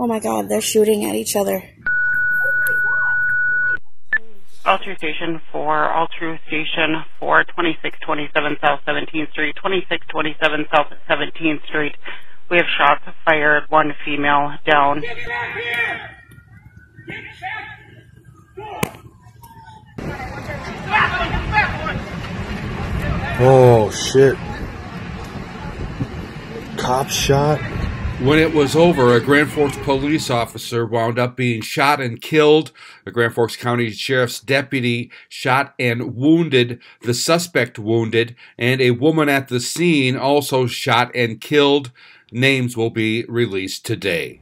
Oh my god, they're shooting at each other. All Station for All Station for 2627 South 17th Street, 2627 South 17th Street. We have shots fired, one female down. Oh shit. Cop shot. When it was over, a Grand Forks police officer wound up being shot and killed. The Grand Forks County Sheriff's deputy shot and wounded, the suspect wounded, and a woman at the scene also shot and killed. Names will be released today.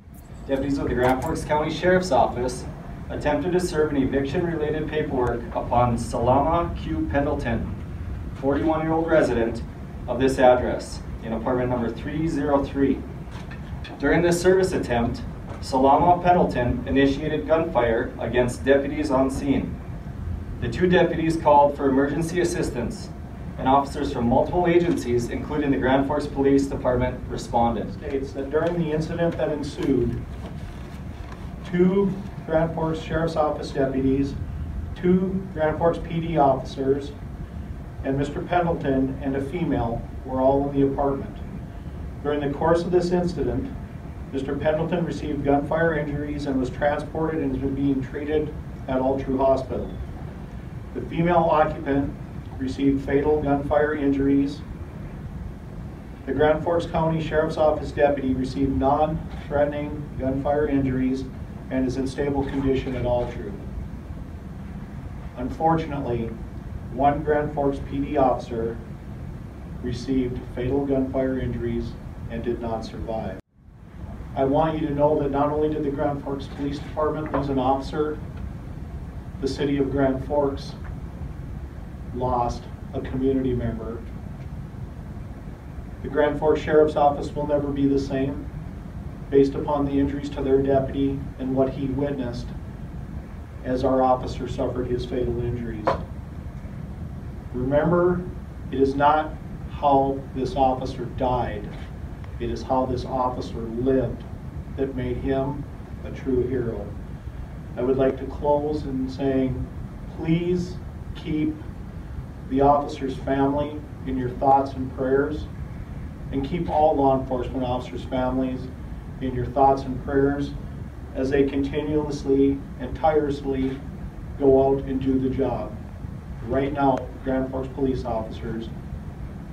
Deputies of the Grand Forks County Sheriff's Office attempted to serve an eviction-related paperwork upon Salamah Q. Pendleton, 41-year-old resident of this address in apartment number 303. During this service attempt, Salamah Pendleton initiated gunfire against deputies on scene. The two deputies called for emergency assistance, and officers from multiple agencies, including the Grand Forks Police Department, responded. States that during the incident that ensued, two Grand Forks Sheriff's Office deputies, two Grand Forks PD officers, and Mr. Pendleton and a female were all in the apartment. During the course of this incident, Mr. Pendleton received gunfire injuries and was transported and is being treated at Altru Hospital. The female occupant received fatal gunfire injuries. The Grand Forks County Sheriff's Office deputy received non-threatening gunfire injuries and is in stable condition at Altru. Unfortunately, one Grand Forks PD officer received fatal gunfire injuries and did not survive. I want you to know that not only did the Grand Forks Police Department lose an officer, the city of Grand Forks lost a community member. The Grand Forks Sheriff's Office will never be the same based upon the injuries to their deputy and what he witnessed as our officer suffered his fatal injuries. Remember, it is not how this officer died, it is how this officer lived that made him a true hero. I would like to close in saying, please keep the officer's family in your thoughts and prayers, and keep all law enforcement officers' families in your thoughts and prayers as they continuously and tirelessly go out and do the job. Right now, Grand Forks police officers,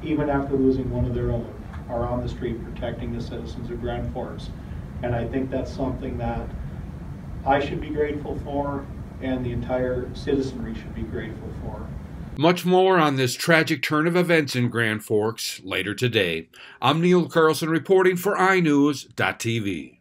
even after losing one of their own, are on the street protecting the citizens of Grand Forks. And I think that's something that I should be grateful for and the entire citizenry should be grateful for. Much more on this tragic turn of events in Grand Forks later today. I'm Neil Carlson reporting for iNewZ.TV.